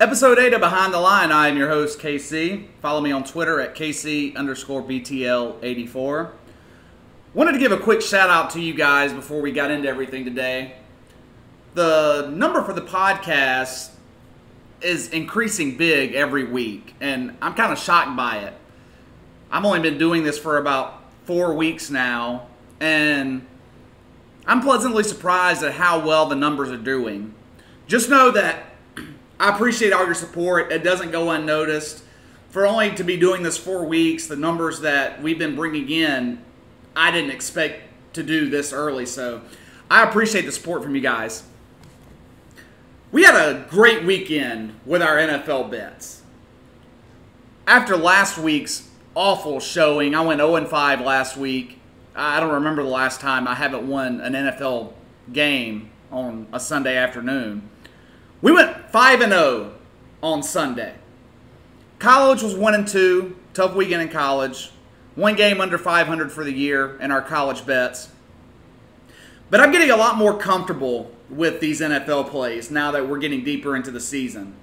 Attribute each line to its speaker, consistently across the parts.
Speaker 1: Episode 8 of Behind the Line. I am your host, KC. Follow me on Twitter at KC underscore BTL84. Wanted to give a quick shout out to you guys before we got into everything today. The number for the podcast is increasing big every week, and I'm kind of shocked by it. I've only been doing this for about four weeks now, and I'm pleasantly surprised at how well the numbers are doing. Just know that I appreciate all your support. It doesn't go unnoticed. For only to be doing this four weeks, the numbers that we've been bringing in, I didn't expect to do this early. So I appreciate the support from you guys. We had a great weekend with our NFL bets. After last week's awful showing, I went 0 5 last week. I don't remember the last time I haven't won an NFL game on a Sunday afternoon. We went 5 and 0 on Sunday. College was 1 and 2, tough weekend in college. One game under 500 for the year in our college bets. But I'm getting a lot more comfortable with these NFL plays now that we're getting deeper into the season.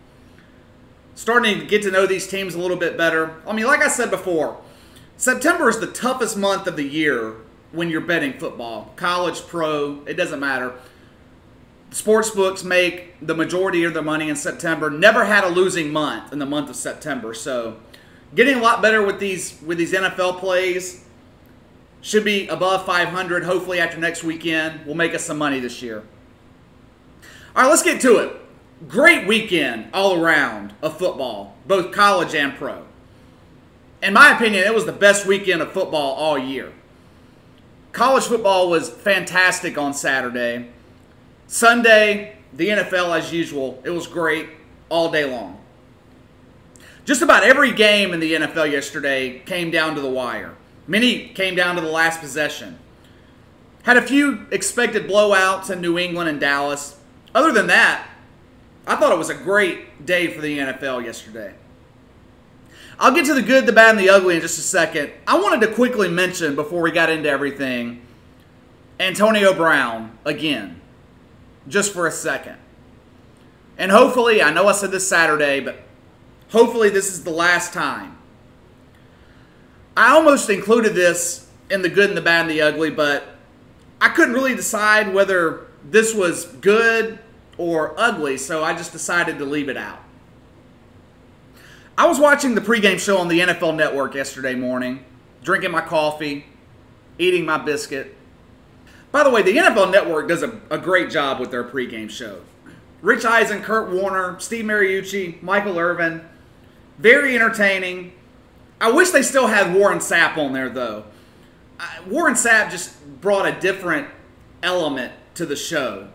Speaker 1: Starting to get to know these teams a little bit better. I mean, like I said before, September is the toughest month of the year when you're betting football. College, pro, it doesn't matter. Sports books make the majority of their money in September. Never had a losing month in the month of September. So, getting a lot better with these with these NFL plays. Should be above 500. Hopefully, after next weekend, we'll make us some money this year. All right, let's get to it. Great weekend all around of football, both college and pro. In my opinion, it was the best weekend of football all year. College football was fantastic on Saturday. Sunday, the NFL as usual, it was great all day long. Just about every game in the NFL yesterday came down to the wire. Many came down to the last possession. Had a few expected blowouts in New England and Dallas. Other than that, I thought it was a great day for the NFL yesterday. I'll get to the good, the bad, and the ugly in just a second. I wanted to quickly mention before we got into everything Antonio Brown again just for a second. And hopefully, I know I said this Saturday, but hopefully this is the last time. I almost included this in the good and the bad and the ugly, but I couldn't really decide whether this was good or ugly, so I just decided to leave it out. I was watching the pregame show on the NFL Network yesterday morning, drinking my coffee, eating my biscuit, by the way, the NFL Network does a, a great job with their pregame show. Rich Eisen, Kurt Warner, Steve Mariucci, Michael Irvin. Very entertaining. I wish they still had Warren Sapp on there, though. Uh, Warren Sapp just brought a different element to the show.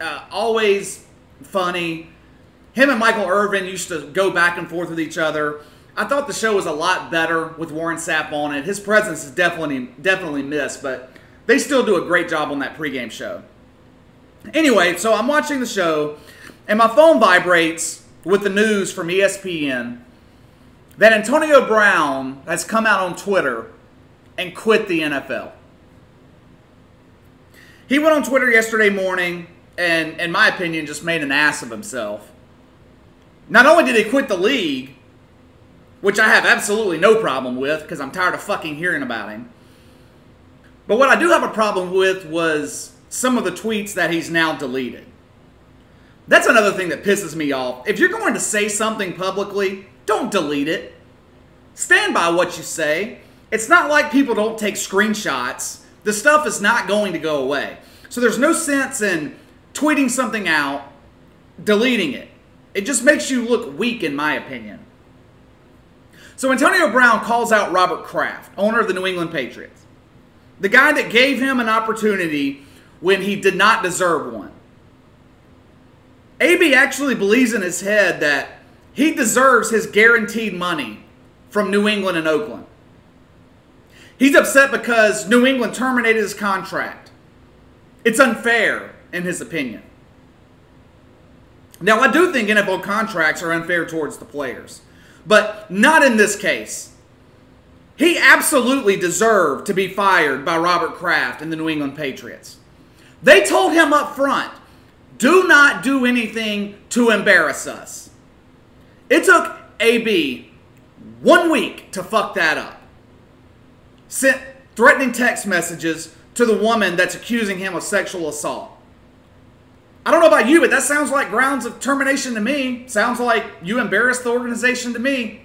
Speaker 1: Uh, always funny. Him and Michael Irvin used to go back and forth with each other. I thought the show was a lot better with Warren Sapp on it. His presence is definitely definitely missed, but they still do a great job on that pregame show. Anyway, so I'm watching the show, and my phone vibrates with the news from ESPN that Antonio Brown has come out on Twitter and quit the NFL. He went on Twitter yesterday morning and, in my opinion, just made an ass of himself. Not only did he quit the league, which I have absolutely no problem with because I'm tired of fucking hearing about him, but what I do have a problem with was some of the tweets that he's now deleted. That's another thing that pisses me off. If you're going to say something publicly, don't delete it. Stand by what you say. It's not like people don't take screenshots. The stuff is not going to go away. So there's no sense in tweeting something out, deleting it. It just makes you look weak, in my opinion. So Antonio Brown calls out Robert Kraft, owner of the New England Patriots. The guy that gave him an opportunity when he did not deserve one. AB actually believes in his head that he deserves his guaranteed money from New England and Oakland. He's upset because New England terminated his contract. It's unfair, in his opinion. Now, I do think NFL contracts are unfair towards the players, but not in this case. He absolutely deserved to be fired by Robert Kraft and the New England Patriots. They told him up front do not do anything to embarrass us. It took AB one week to fuck that up. Sent threatening text messages to the woman that's accusing him of sexual assault. I don't know about you, but that sounds like grounds of termination to me. Sounds like you embarrassed the organization to me.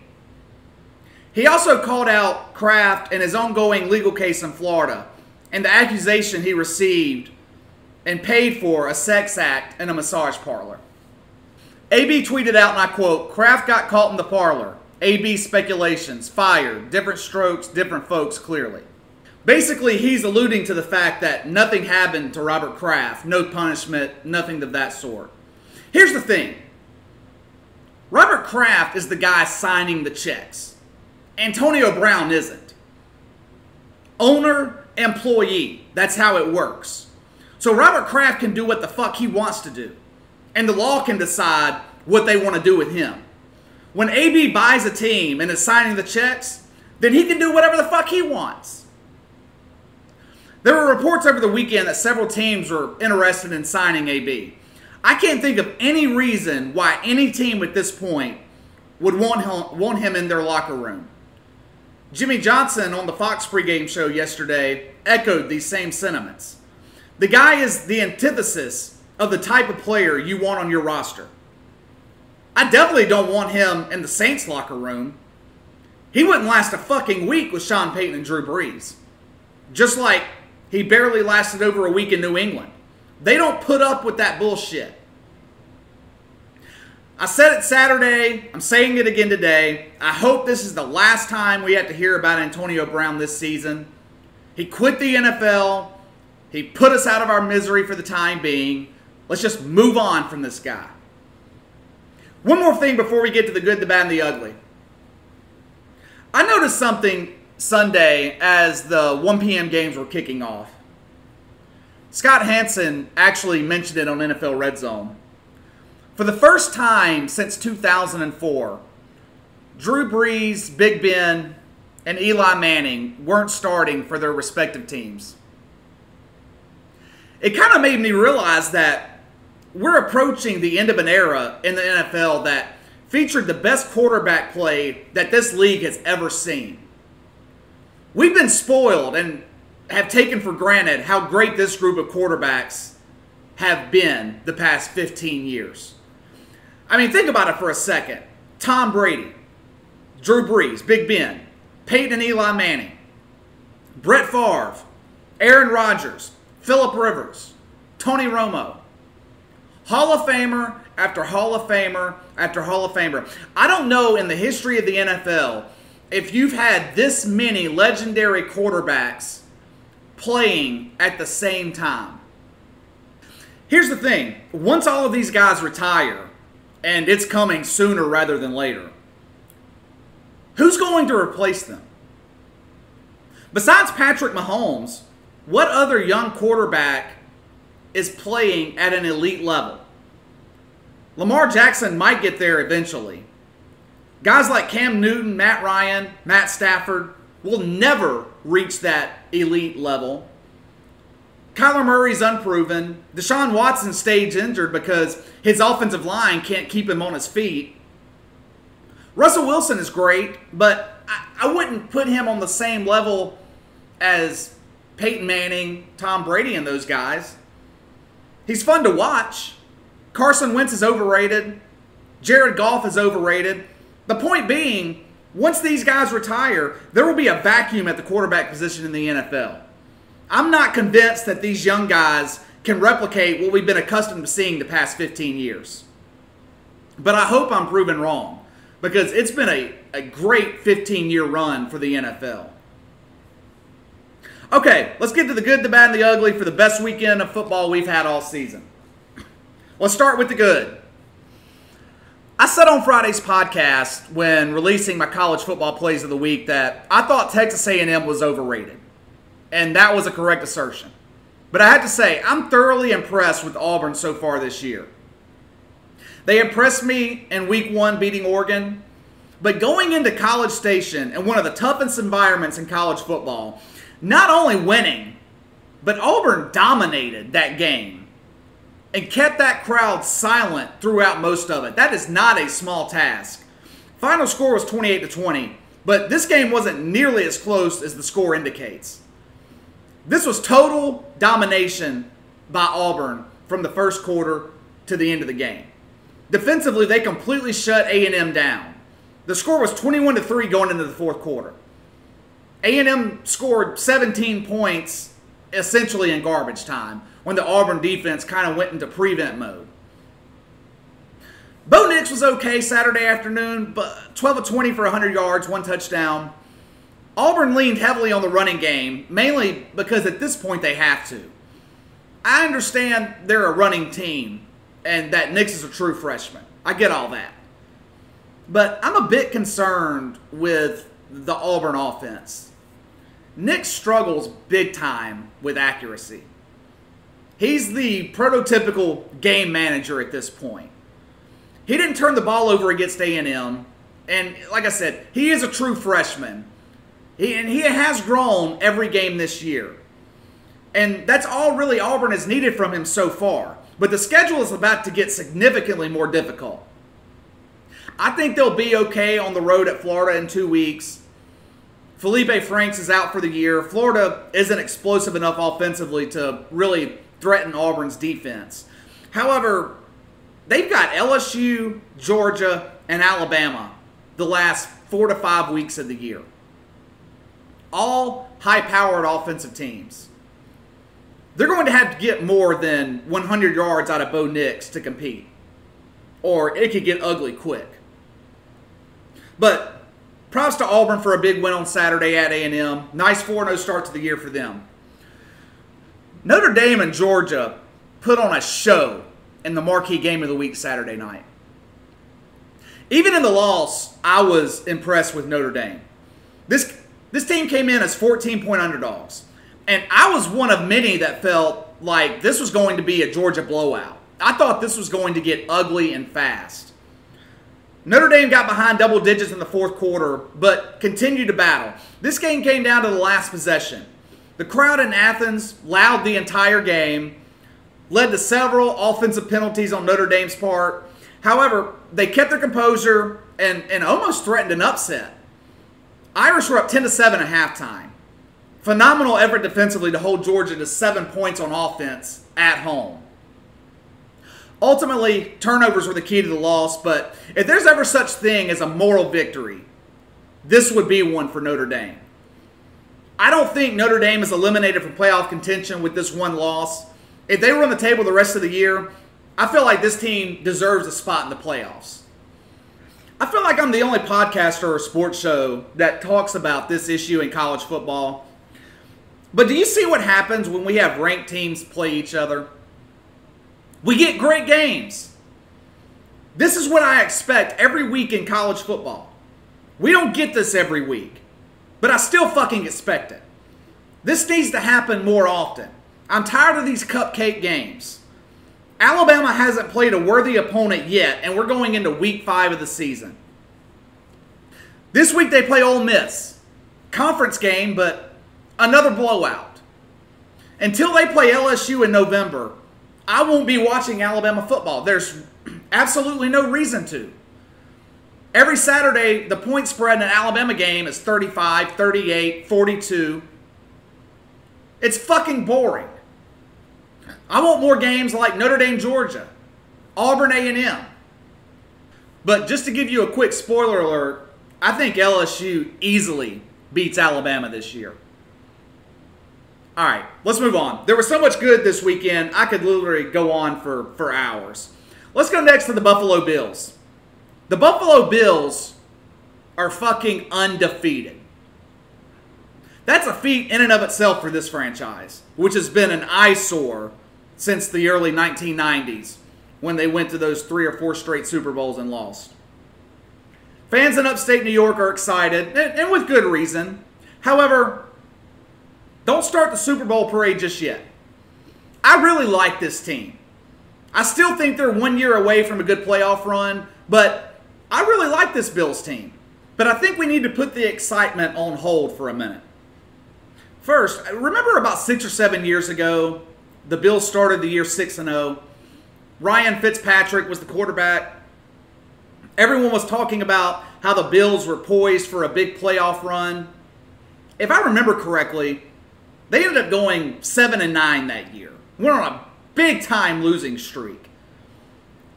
Speaker 1: He also called out Kraft in his ongoing legal case in Florida and the accusation he received and paid for a sex act in a massage parlor. AB tweeted out, and I quote, Kraft got caught in the parlor. AB speculations, fired, different strokes, different folks, clearly. Basically, he's alluding to the fact that nothing happened to Robert Kraft, no punishment, nothing of that sort. Here's the thing Robert Kraft is the guy signing the checks, Antonio Brown isn't. Owner, employee, that's how it works. So Robert Kraft can do what the fuck he wants to do, and the law can decide what they want to do with him. When AB buys a team and is signing the checks, then he can do whatever the fuck he wants. There were reports over the weekend that several teams were interested in signing AB. I can't think of any reason why any team at this point would want him, want him in their locker room. Jimmy Johnson on the Fox pregame show yesterday echoed these same sentiments. The guy is the antithesis of the type of player you want on your roster. I definitely don't want him in the Saints locker room. He wouldn't last a fucking week with Sean Payton and Drew Brees. Just like he barely lasted over a week in New England. They don't put up with that bullshit. I said it Saturday. I'm saying it again today. I hope this is the last time we have to hear about Antonio Brown this season. He quit the NFL. He put us out of our misery for the time being. Let's just move on from this guy. One more thing before we get to the good, the bad, and the ugly. I noticed something Sunday as the 1 p.m. games were kicking off. Scott Hanson actually mentioned it on NFL Red Zone. For the first time since 2004, Drew Brees, Big Ben, and Eli Manning weren't starting for their respective teams. It kind of made me realize that we're approaching the end of an era in the NFL that featured the best quarterback play that this league has ever seen. We've been spoiled and have taken for granted how great this group of quarterbacks have been the past 15 years. I mean, think about it for a second. Tom Brady, Drew Brees, Big Ben, Peyton and Eli Manning, Brett Favre, Aaron Rodgers, Philip Rivers, Tony Romo. Hall of Famer after Hall of Famer after Hall of Famer. I don't know in the history of the NFL if you've had this many legendary quarterbacks playing at the same time. Here's the thing once all of these guys retire, and it's coming sooner rather than later, who's going to replace them? Besides Patrick Mahomes, what other young quarterback is playing at an elite level? Lamar Jackson might get there eventually. Guys like Cam Newton, Matt Ryan, Matt Stafford will never reach that elite level. Kyler Murray's unproven. Deshaun Watson stays injured because his offensive line can't keep him on his feet. Russell Wilson is great, but I, I wouldn't put him on the same level as Peyton Manning, Tom Brady, and those guys. He's fun to watch. Carson Wentz is overrated. Jared Goff is overrated. The point being, once these guys retire, there will be a vacuum at the quarterback position in the NFL. I'm not convinced that these young guys can replicate what we've been accustomed to seeing the past 15 years. But I hope I'm proven wrong because it's been a, a great 15 year run for the NFL. Okay, let's get to the good, the bad, and the ugly for the best weekend of football we've had all season. Let's start with the good. I said on Friday's podcast when releasing my college football plays of the week that I thought Texas A&M was overrated. And that was a correct assertion. But I had to say, I'm thoroughly impressed with Auburn so far this year. They impressed me in week 1 beating Oregon, but going into College Station and one of the toughest environments in college football, not only winning, but Auburn dominated that game and kept that crowd silent throughout most of it. That is not a small task. Final score was 28 to 20, but this game wasn't nearly as close as the score indicates. This was total domination by Auburn from the first quarter to the end of the game. Defensively, they completely shut A&M down. The score was 21 to 3 going into the fourth quarter. A&M scored 17 points essentially in garbage time when the Auburn defense kind of went into prevent mode. Bo Nix was okay Saturday afternoon, but 12 of 20 for 100 yards, one touchdown. Auburn leaned heavily on the running game, mainly because at this point they have to. I understand they're a running team and that Nix is a true freshman. I get all that. But I'm a bit concerned with the Auburn offense. Nix struggles big time with accuracy. He's the prototypical game manager at this point. He didn't turn the ball over against A&M, and like I said, he is a true freshman. He, and he has grown every game this year. And that's all really Auburn has needed from him so far. But the schedule is about to get significantly more difficult. I think they'll be okay on the road at Florida in two weeks. Felipe Franks is out for the year. Florida isn't explosive enough offensively to really threaten Auburn's defense. However, they've got LSU, Georgia, and Alabama the last four to five weeks of the year. All high powered offensive teams. They're going to have to get more than 100 yards out of Bo Nix to compete, or it could get ugly quick. But props to Auburn for a big win on Saturday at A&M. Nice 4-0 start to the year for them. Notre Dame and Georgia put on a show in the marquee game of the week Saturday night. Even in the loss, I was impressed with Notre Dame. This this team came in as 14 point underdogs. And I was one of many that felt like this was going to be a Georgia blowout. I thought this was going to get ugly and fast. Notre Dame got behind double digits in the fourth quarter, but continued to battle. This game came down to the last possession. The crowd in Athens loud the entire game, led to several offensive penalties on Notre Dame's part. However, they kept their composure and, and almost threatened an upset. Irish were up 10 to 7 at halftime. Phenomenal effort defensively to hold Georgia to seven points on offense at home. Ultimately, turnovers were the key to the loss, but if there's ever such thing as a moral victory, this would be one for Notre Dame. I don't think Notre Dame is eliminated from playoff contention with this one loss. If they were on the table the rest of the year, I feel like this team deserves a spot in the playoffs. I feel like I'm the only podcaster or sports show that talks about this issue in college football. But do you see what happens when we have ranked teams play each other? We get great games. This is what I expect every week in college football. We don't get this every week, but I still fucking expect it. This needs to happen more often. I'm tired of these cupcake games. Alabama hasn't played a worthy opponent yet, and we're going into week five of the season. This week they play Ole Miss. Conference game, but another blowout. Until they play LSU in November, I won't be watching Alabama football. There's absolutely no reason to. Every Saturday, the point spread in an Alabama game is 35, 38, 42. It's fucking boring. I want more games like Notre Dame, Georgia, Auburn, A&M. But just to give you a quick spoiler alert, I think LSU easily beats Alabama this year. All right, let's move on. There was so much good this weekend, I could literally go on for, for hours. Let's go next to the Buffalo Bills. The Buffalo Bills are fucking undefeated. That's a feat in and of itself for this franchise, which has been an eyesore since the early 1990s when they went to those three or four straight Super Bowls and lost. Fans in upstate New York are excited, and with good reason. However, don't start the Super Bowl parade just yet. I really like this team. I still think they're one year away from a good playoff run, but I really like this Bills team. But I think we need to put the excitement on hold for a minute. First, remember about six or seven years ago the Bills started the year 6 and 0. Ryan Fitzpatrick was the quarterback. Everyone was talking about how the Bills were poised for a big playoff run. If I remember correctly, they ended up going 7 and 9 that year. Went on a big time losing streak.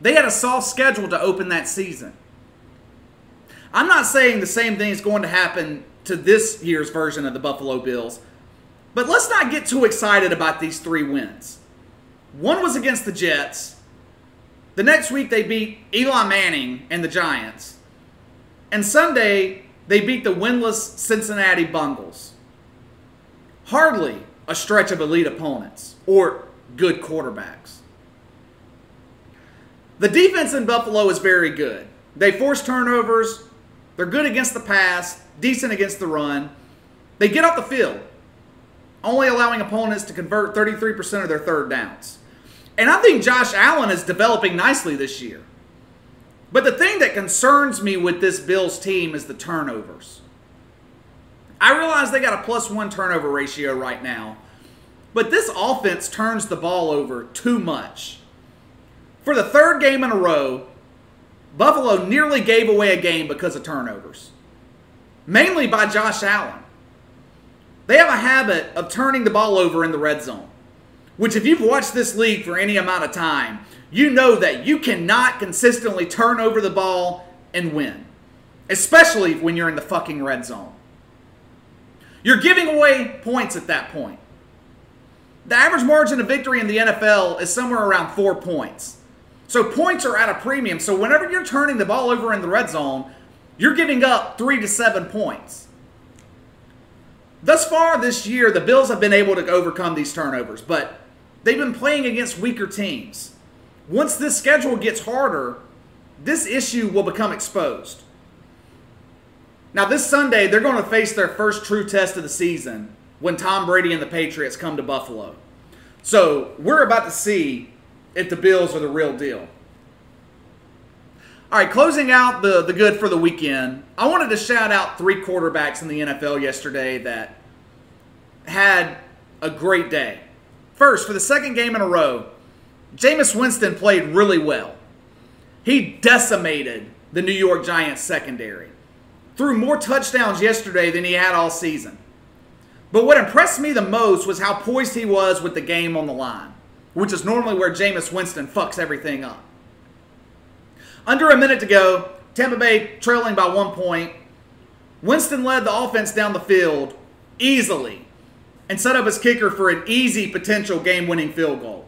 Speaker 1: They had a soft schedule to open that season. I'm not saying the same thing is going to happen to this year's version of the Buffalo Bills, but let's not get too excited about these three wins. One was against the Jets. The next week they beat Eli Manning and the Giants. And Sunday they beat the winless Cincinnati Bungles. Hardly a stretch of elite opponents or good quarterbacks. The defense in Buffalo is very good. They force turnovers, they're good against the pass, decent against the run. They get off the field, only allowing opponents to convert 33% of their third downs. And I think Josh Allen is developing nicely this year. But the thing that concerns me with this Bills team is the turnovers. I realize they got a plus one turnover ratio right now, but this offense turns the ball over too much. For the third game in a row, Buffalo nearly gave away a game because of turnovers, mainly by Josh Allen. They have a habit of turning the ball over in the red zone, which, if you've watched this league for any amount of time, you know that you cannot consistently turn over the ball and win, especially when you're in the fucking red zone. You're giving away points at that point. The average margin of victory in the NFL is somewhere around four points. So points are at a premium. So whenever you're turning the ball over in the red zone, you're giving up three to seven points. Thus far this year, the Bills have been able to overcome these turnovers, but they've been playing against weaker teams. Once this schedule gets harder, this issue will become exposed. Now, this Sunday, they're going to face their first true test of the season when Tom Brady and the Patriots come to Buffalo. So, we're about to see if the Bills are the real deal. All right, closing out the, the good for the weekend, I wanted to shout out three quarterbacks in the NFL yesterday that had a great day. First, for the second game in a row, Jameis Winston played really well. He decimated the New York Giants secondary. Threw more touchdowns yesterday than he had all season. But what impressed me the most was how poised he was with the game on the line which is normally where Jameis Winston fucks everything up. Under a minute to go, Tampa Bay trailing by one point. Winston led the offense down the field easily and set up his kicker for an easy potential game winning field goal.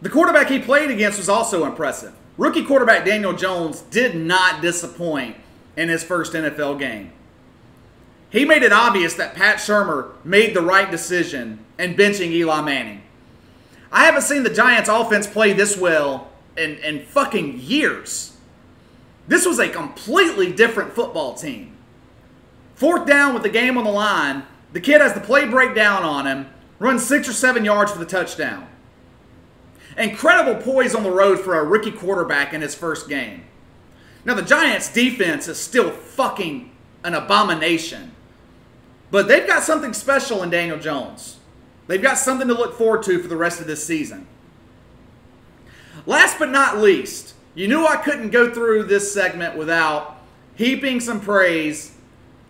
Speaker 1: The quarterback he played against was also impressive. Rookie quarterback Daniel Jones did not disappoint in his first NFL game. He made it obvious that Pat Shurmur made the right decision in benching Eli Manning. I haven't seen the Giants offense play this well in, in fucking years. This was a completely different football team. Fourth down with the game on the line, the kid has the play breakdown on him, runs six or seven yards for the touchdown. Incredible poise on the road for a rookie quarterback in his first game. Now, the Giants' defense is still fucking an abomination, but they've got something special in Daniel Jones. They've got something to look forward to for the rest of this season. Last but not least, you knew I couldn't go through this segment without heaping some praise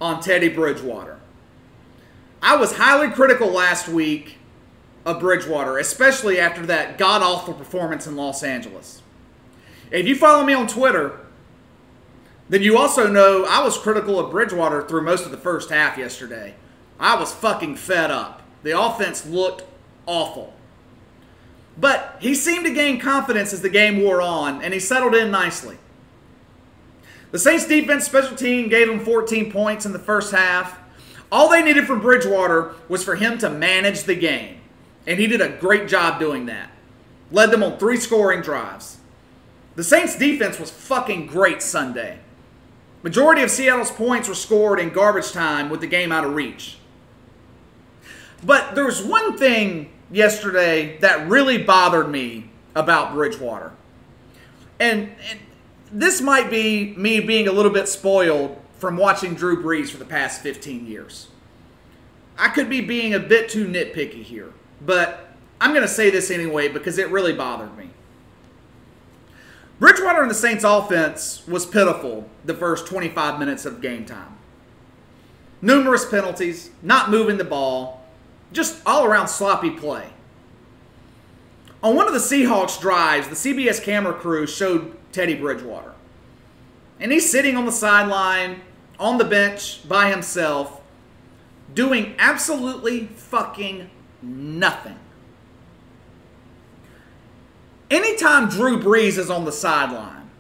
Speaker 1: on Teddy Bridgewater. I was highly critical last week of Bridgewater, especially after that god awful performance in Los Angeles. If you follow me on Twitter, then you also know I was critical of Bridgewater through most of the first half yesterday. I was fucking fed up. The offense looked awful. But he seemed to gain confidence as the game wore on, and he settled in nicely. The Saints defense special team gave him 14 points in the first half. All they needed from Bridgewater was for him to manage the game, and he did a great job doing that. Led them on three scoring drives. The Saints defense was fucking great Sunday. Majority of Seattle's points were scored in garbage time with the game out of reach. But there's one thing yesterday that really bothered me about Bridgewater. And, and, this might be me being a little bit spoiled from watching Drew Brees for the past 15 years. I could be being a bit too nitpicky here, but I'm going to say this anyway because it really bothered me. Bridgewater and the Saints offense was pitiful the first 25 minutes of game time. Numerous penalties, not moving the ball, just all around sloppy play. On one of the Seahawks drives, the CBS camera crew showed Teddy Bridgewater. And he's sitting on the sideline, on the bench by himself, doing absolutely fucking nothing. Anytime Drew Brees is on the sideline,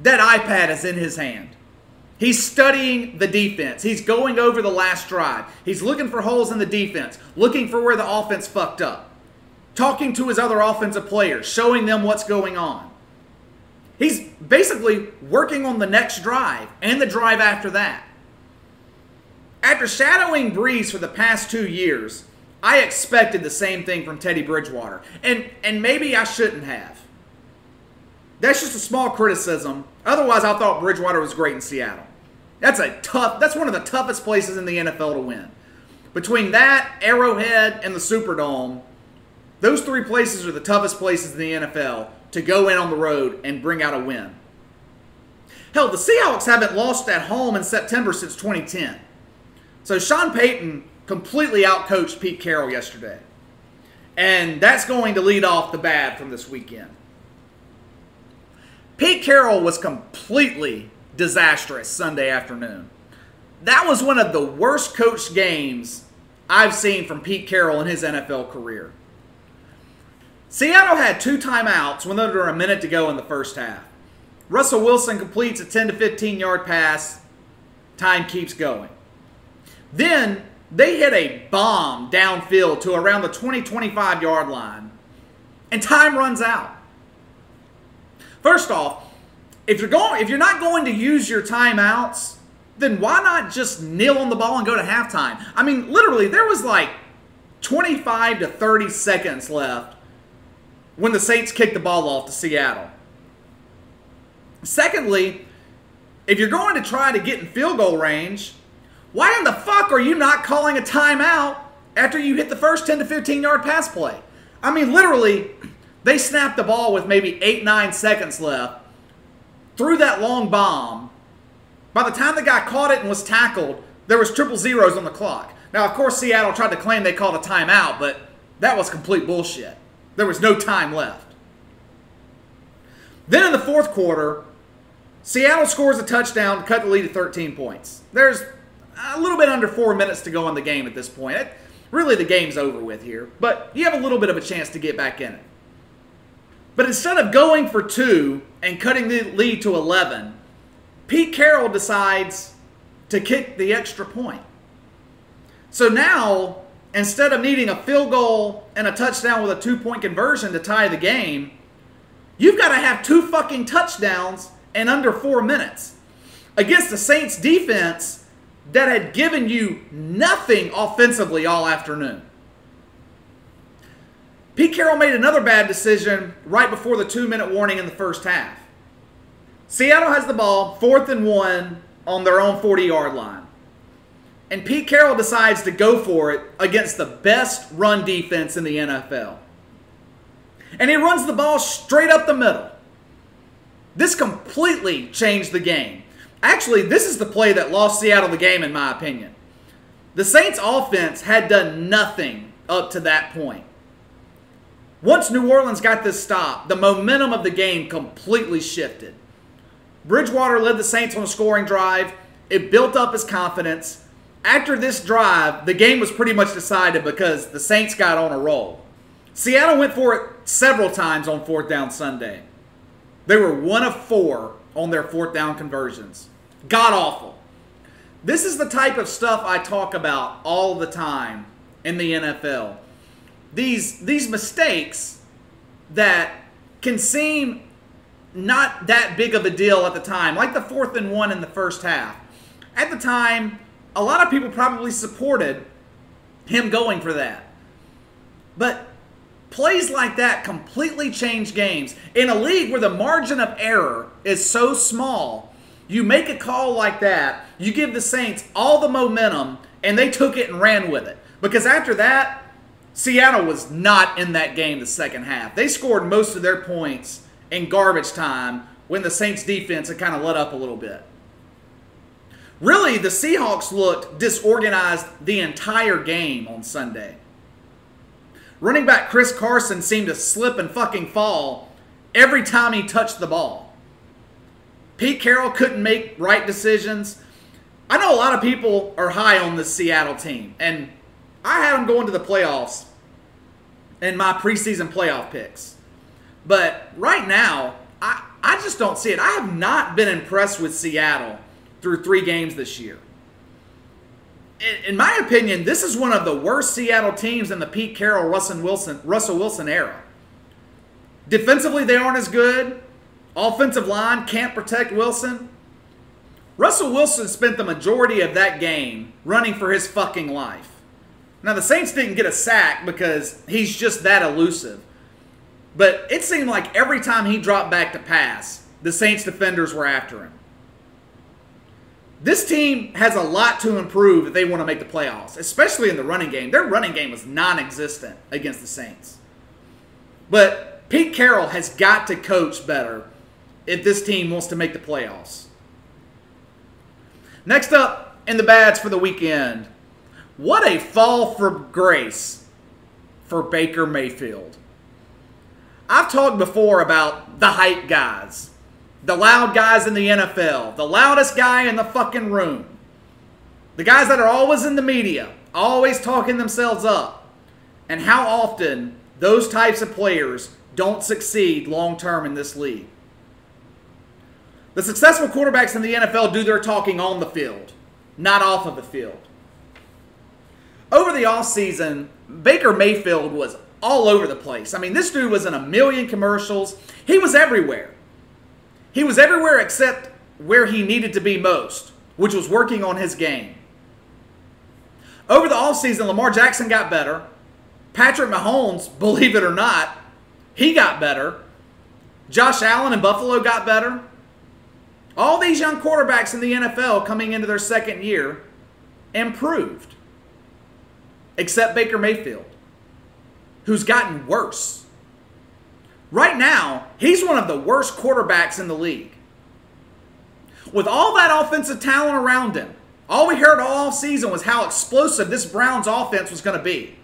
Speaker 1: that iPad is in his hand. He's studying the defense. He's going over the last drive. He's looking for holes in the defense, looking for where the offense fucked up, talking to his other offensive players, showing them what's going on. He's basically working on the next drive and the drive after that. After shadowing Brees for the past two years, I expected the same thing from Teddy Bridgewater. And and maybe I shouldn't have. That's just a small criticism. Otherwise, I thought Bridgewater was great in Seattle. That's a tough that's one of the toughest places in the NFL to win. Between that, Arrowhead, and the Superdome, those three places are the toughest places in the NFL to go in on the road and bring out a win. Hell, the Seahawks haven't lost at home in September since 2010. So Sean Payton completely outcoached Pete Carroll yesterday. And that's going to lead off the bad from this weekend. Pete Carroll was completely disastrous Sunday afternoon. That was one of the worst coached games I've seen from Pete Carroll in his NFL career. Seattle had two timeouts with under a minute to go in the first half. Russell Wilson completes a 10 to 15 yard pass. Time keeps going. Then they hit a bomb downfield to around the 20 25 yard line, and time runs out. First off, if you're going if you're not going to use your timeouts, then why not just kneel on the ball and go to halftime? I mean, literally there was like 25 to 30 seconds left when the Saints kicked the ball off to Seattle. Secondly, if you're going to try to get in field goal range, why in the fuck are you not calling a timeout after you hit the first 10 to 15 yard pass play? I mean, literally, they snapped the ball with maybe eight, nine seconds left, threw that long bomb. By the time the guy caught it and was tackled, there was triple zeros on the clock. Now, of course, Seattle tried to claim they called a timeout, but that was complete bullshit. There was no time left. Then in the fourth quarter, Seattle scores a touchdown to cut the lead to 13 points. There's a little bit under four minutes to go in the game at this point. It, really, the game's over with here, but you have a little bit of a chance to get back in it. But instead of going for two and cutting the lead to 11, Pete Carroll decides to kick the extra point. So now, instead of needing a field goal and a touchdown with a two point conversion to tie the game, you've got to have two fucking touchdowns in under four minutes. Against the Saints defense that had given you nothing offensively all afternoon. Pete Carroll made another bad decision right before the two minute warning in the first half. Seattle has the ball, fourth and one on their own 40 yard line. And Pete Carroll decides to go for it against the best run defense in the NFL. And he runs the ball straight up the middle. This completely changed the game. Actually, this is the play that lost Seattle the game, in my opinion. The Saints' offense had done nothing up to that point. Once New Orleans got this stop, the momentum of the game completely shifted. Bridgewater led the Saints on a scoring drive. It built up his confidence. After this drive, the game was pretty much decided because the Saints got on a roll. Seattle went for it several times on fourth down Sunday. They were one of four on their fourth down conversions. God awful. This is the type of stuff I talk about all the time in the NFL. These these mistakes that can seem not that big of a deal at the time, like the fourth and one in the first half. At the time, a lot of people probably supported him going for that. But Plays like that completely change games. In a league where the margin of error is so small, you make a call like that, you give the Saints all the momentum, and they took it and ran with it. Because after that, Seattle was not in that game the second half. They scored most of their points in garbage time when the Saints defense had kind of let up a little bit. Really, the Seahawks looked disorganized the entire game on Sunday. Running back Chris Carson seemed to slip and fucking fall every time he touched the ball. Pete Carroll couldn't make right decisions. I know a lot of people are high on the Seattle team, and I had them going to the playoffs in my preseason playoff picks. But right now, I, I just don't see it. I have not been impressed with Seattle through three games this year. In, in my opinion, this is one of the worst Seattle teams in the Pete Carroll, Russell Wilson, Russell Wilson era. Defensively, they aren't as good. Offensive line can't protect Wilson. Russell Wilson spent the majority of that game running for his fucking life. Now, the Saints didn't get a sack because he's just that elusive. But it seemed like every time he dropped back to pass, the Saints defenders were after him. This team has a lot to improve if they want to make the playoffs, especially in the running game. Their running game was non existent against the Saints. But Pete Carroll has got to coach better if this team wants to make the playoffs. Next up in the bads for the weekend. What a fall from grace for Baker Mayfield. I've talked before about the hype guys, the loud guys in the NFL, the loudest guy in the fucking room, the guys that are always in the media, always talking themselves up, and how often those types of players don't succeed long term in this league. The successful quarterbacks in the NFL do their talking on the field, not off of the field. Over the offseason, Baker Mayfield was all over the place. I mean, this dude was in a million commercials. He was everywhere. He was everywhere except where he needed to be most, which was working on his game. Over the offseason, Lamar Jackson got better. Patrick Mahomes, believe it or not, he got better. Josh Allen and Buffalo got better. All these young quarterbacks in the NFL coming into their second year improved, except Baker Mayfield who's gotten worse. Right now, he's one of the worst quarterbacks in the league. With all that offensive talent around him, all we heard all season was how explosive this Browns offense was going to be.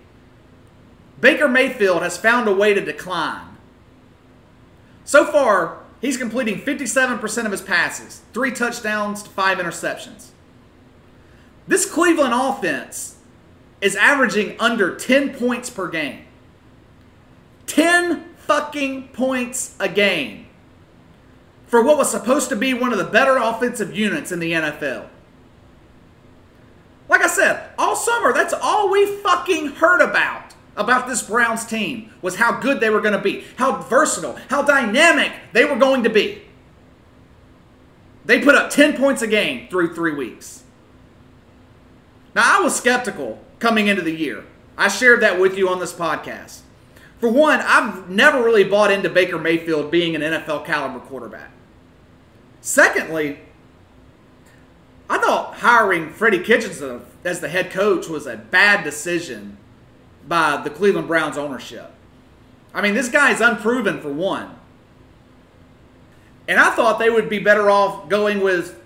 Speaker 1: Baker Mayfield has found a way to decline. So far, he's completing 57% of his passes, three touchdowns to five interceptions. This Cleveland offense is averaging under 10 points per game. 10 fucking points a game for what was supposed to be one of the better offensive units in the NFL. Like I said, all summer, that's all we fucking heard about about this Browns team was how good they were going to be, how versatile, how dynamic they were going to be. They put up 10 points a game through three weeks. Now, I was skeptical coming into the year. I shared that with you on this podcast. For one, I've never really bought into Baker Mayfield being an NFL caliber quarterback. Secondly, I thought hiring Freddie Kitchens as the head coach was a bad decision by the Cleveland Browns ownership. I mean, this guy is unproven for one. And I thought they would be better off going with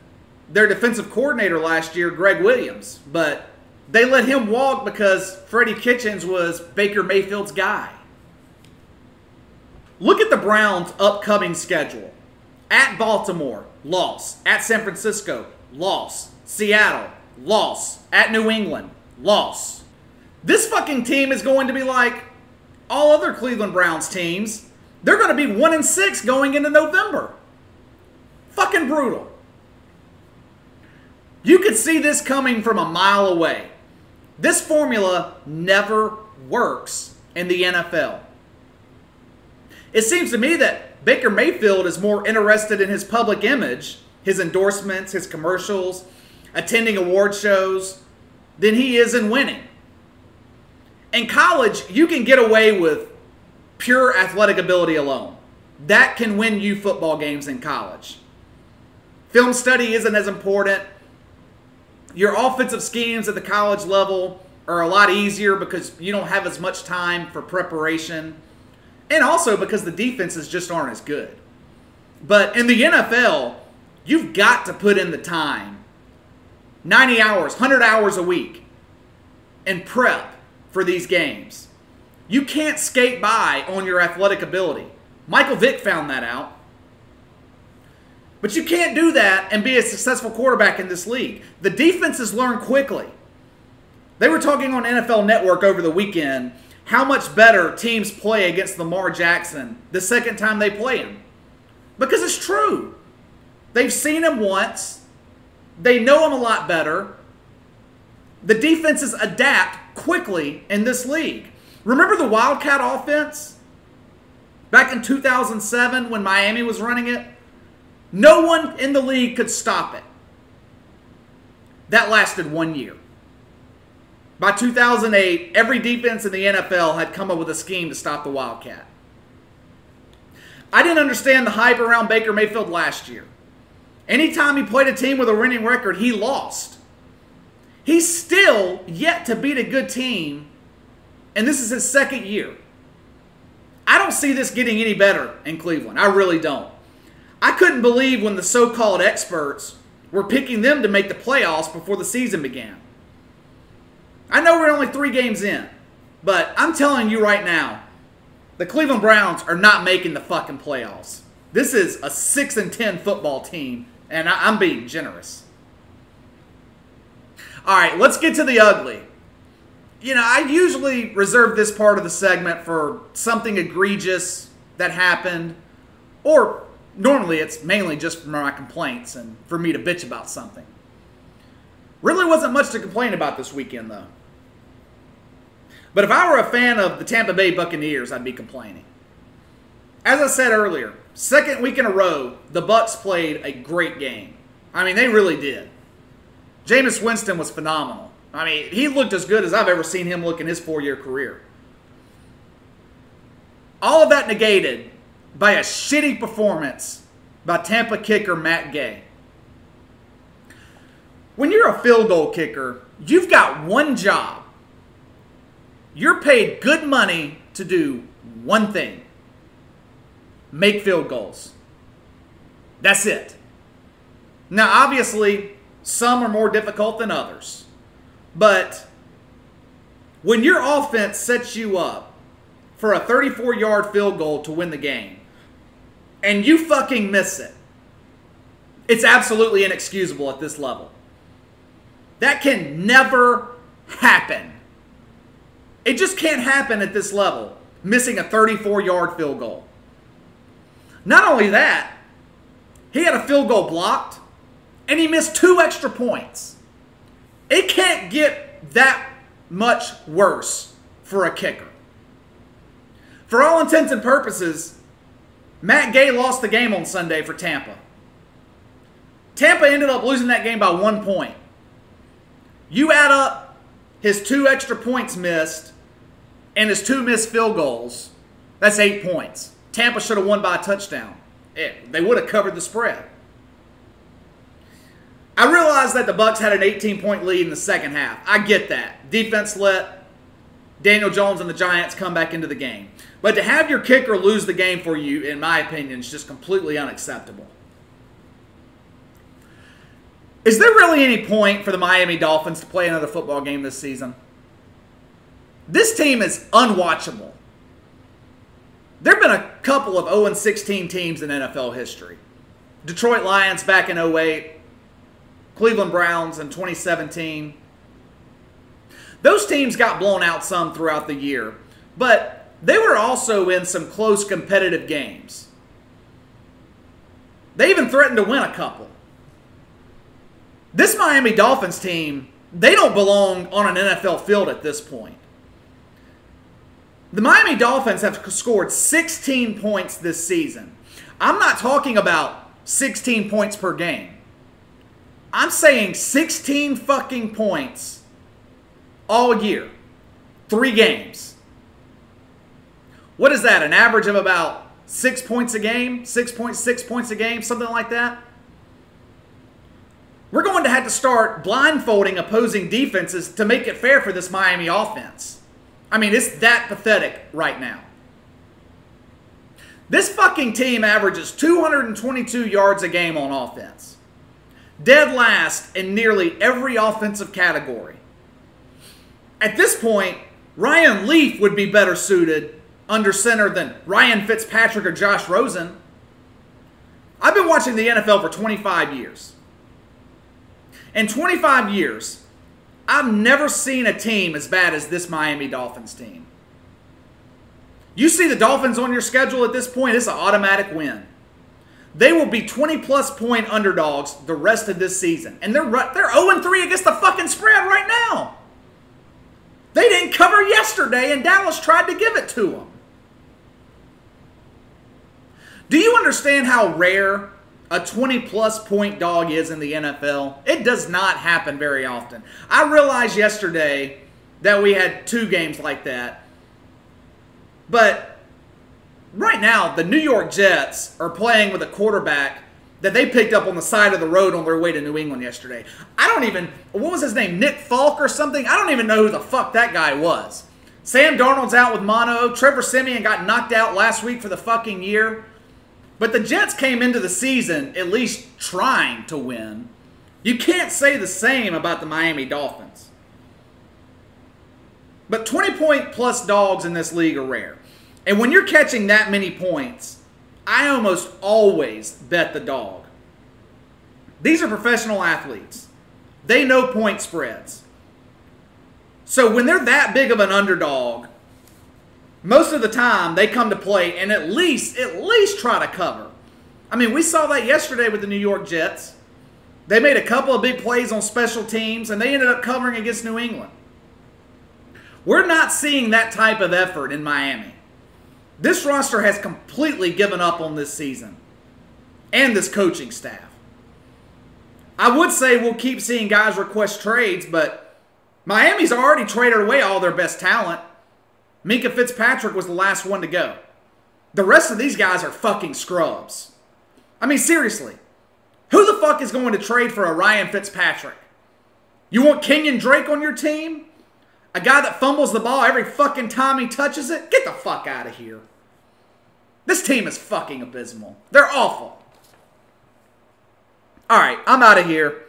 Speaker 1: their defensive coordinator last year, Gregg Williams. But they let him walk because Freddie Kitchens was Baker Mayfield's guy. Look at the Browns' upcoming schedule. At Baltimore, loss. At San Francisco, loss. Seattle, loss. At New England, loss. This fucking team is going to be like all other Cleveland Browns teams. They're going to be 1 and 6 going into November. Fucking brutal. You could see this coming from a mile away. This formula never works in the NFL. It seems to me that Baker Mayfield is more interested in his public image, his endorsements, his commercials, attending award shows, than he is in winning. In college, you can get away with pure athletic ability alone. That can win you football games in college. Film study isn't as important. Your offensive schemes at the college level are a lot easier because you don't have as much time for preparation and also because the defenses just aren't as good. But in the NFL, you've got to put in the time 90 hours, 100 hours a week and prep for these games. You can't skate by on your athletic ability. Michael Vick found that out. But you can't do that and be a successful quarterback in this league. The defenses learn quickly. They were talking on NFL Network over the weekend how much better teams play against Lamar Jackson the second time they play him. Because it's true. They've seen him once, they know him a lot better. The defenses adapt quickly in this league. Remember the Wildcat offense? Back in 2007 when Miami was running it? No one in the league could stop it. That lasted one year. By 2008, every defense in the NFL had come up with a scheme to stop the Wildcat. I didn't understand the hype around Baker Mayfield last year. Anytime he played a team with a winning record, he lost. He's still yet to beat a good team, and this is his second year. I don't see this getting any better in Cleveland. I really don't. I couldn't believe when the so called experts were picking them to make the playoffs before the season began. I know we're only three games in, but I'm telling you right now, the Cleveland Browns are not making the fucking playoffs. This is a 6 and 10 football team, and I'm being generous. All right, let's get to the ugly. You know, I usually reserve this part of the segment for something egregious that happened, or normally it's mainly just for my complaints and for me to bitch about something. Really wasn't much to complain about this weekend, though. But if I were a fan of the Tampa Bay Buccaneers, I'd be complaining. As I said earlier, second week in a row, the Bucs played a great game. I mean, they really did. Jameis Winston was phenomenal. I mean, he looked as good as I've ever seen him look in his four-year career. All of that negated by a shitty performance by Tampa kicker Matt Gay. When you're a field goal kicker, you've got one job, you're paid good money to do one thing make field goals. That's it. Now, obviously, some are more difficult than others. But when your offense sets you up for a 34 yard field goal to win the game, and you fucking miss it, it's absolutely inexcusable at this level. That can never happen. It just can't happen at this level, missing a 34 yard field goal. Not only that, he had a field goal blocked and he missed two extra points. It can't get that much worse for a kicker. For all intents and purposes, Matt Gay lost the game on Sunday for Tampa. Tampa ended up losing that game by one point. You add up his two extra points missed and his two missed field goals, that's eight points. Tampa should have won by a touchdown. It, they would have covered the spread. I realize that the Bucs had an 18 point lead in the second half. I get that. Defense let Daniel Jones and the Giants come back into the game. But to have your kicker lose the game for you, in my opinion, is just completely unacceptable. Is there really any point for the Miami Dolphins to play another football game this season? This team is unwatchable. There have been a couple of 0 16 teams in NFL history. Detroit Lions back in 08, Cleveland Browns in 2017. Those teams got blown out some throughout the year, but they were also in some close competitive games. They even threatened to win a couple. This Miami Dolphins team, they don't belong on an NFL field at this point. The Miami Dolphins have scored 16 points this season. I'm not talking about 16 points per game. I'm saying 16 fucking points all year. Three games. What is that? An average of about six points a game? 6.6 points a game? Something like that? We're going to have to start blindfolding opposing defenses to make it fair for this Miami offense. I mean, it's that pathetic right now. This fucking team averages 222 yards a game on offense. Dead last in nearly every offensive category. At this point, Ryan Leaf would be better suited under center than Ryan Fitzpatrick or Josh Rosen. I've been watching the NFL for 25 years. In 25 years, I've never seen a team as bad as this Miami Dolphins team. You see the Dolphins on your schedule at this point, it's an automatic win. They will be 20 plus point underdogs the rest of this season. And they're they're 0 3 against the fucking spread right now. They didn't cover yesterday and Dallas tried to give it to them. Do you understand how rare a 20 plus point dog is in the NFL? It does not happen very often. I realized yesterday that we had two games like that. But right now, the New York Jets are playing with a quarterback that they picked up on the side of the road on their way to New England yesterday. I don't even, what was his name? Nick Falk or something? I don't even know who the fuck that guy was. Sam Darnold's out with mono. Trevor Siemian got knocked out last week for the fucking year. But the Jets came into the season at least trying to win. You can't say the same about the Miami Dolphins. But 20 point plus dogs in this league are rare. And when you're catching that many points, I almost always bet the dog. These are professional athletes. They know point spreads. So when they're that big of an underdog, most of the time they come to play and at least at least try to cover. I mean, we saw that yesterday with the New York Jets. They made a couple of big plays on special teams and they ended up covering against New England. We're not seeing that type of effort in Miami. This roster has completely given up on this season and this coaching staff. I would say we'll keep seeing guys request trades, but Miami's already traded away all their best talent. Minkah Fitzpatrick was the last one to go. The rest of these guys are fucking scrubs. I mean, seriously. Who the fuck is going to trade for a Ryan Fitzpatrick? You want Kenyan Drake on your team? A guy that fumbles the ball every fucking time he touches it? Get the fuck out of here. This team is fucking abysmal. They're awful. All right, I'm out of here.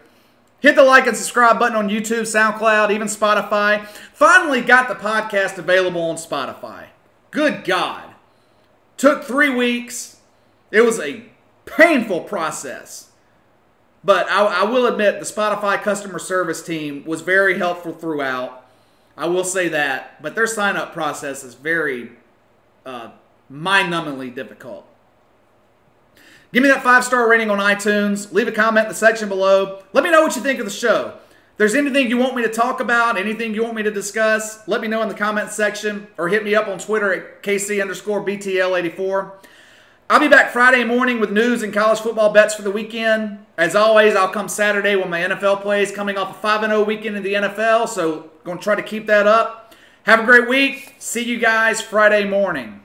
Speaker 1: Hit the like and subscribe button on YouTube, SoundCloud, even Spotify. Finally got the podcast available on Spotify. Good God. Took three weeks. It was a painful process. But I, I, will admit the Spotify customer service team was very helpful throughout. I will say that. But their sign up process is very uh, mind numbingly difficult. Give me that five star rating on iTunes. Leave a comment in the section below. Let me know what you think of the show. If there's anything you want me to talk about, anything you want me to discuss, let me know in the comment section or hit me up on Twitter at KC underscore BTL84. I'll be back Friday morning with news and college football bets for the weekend. As always, I'll come Saturday when my NFL plays coming off a 5 0 weekend in the NFL, so going to try to keep that up. Have a great week. See you guys Friday morning.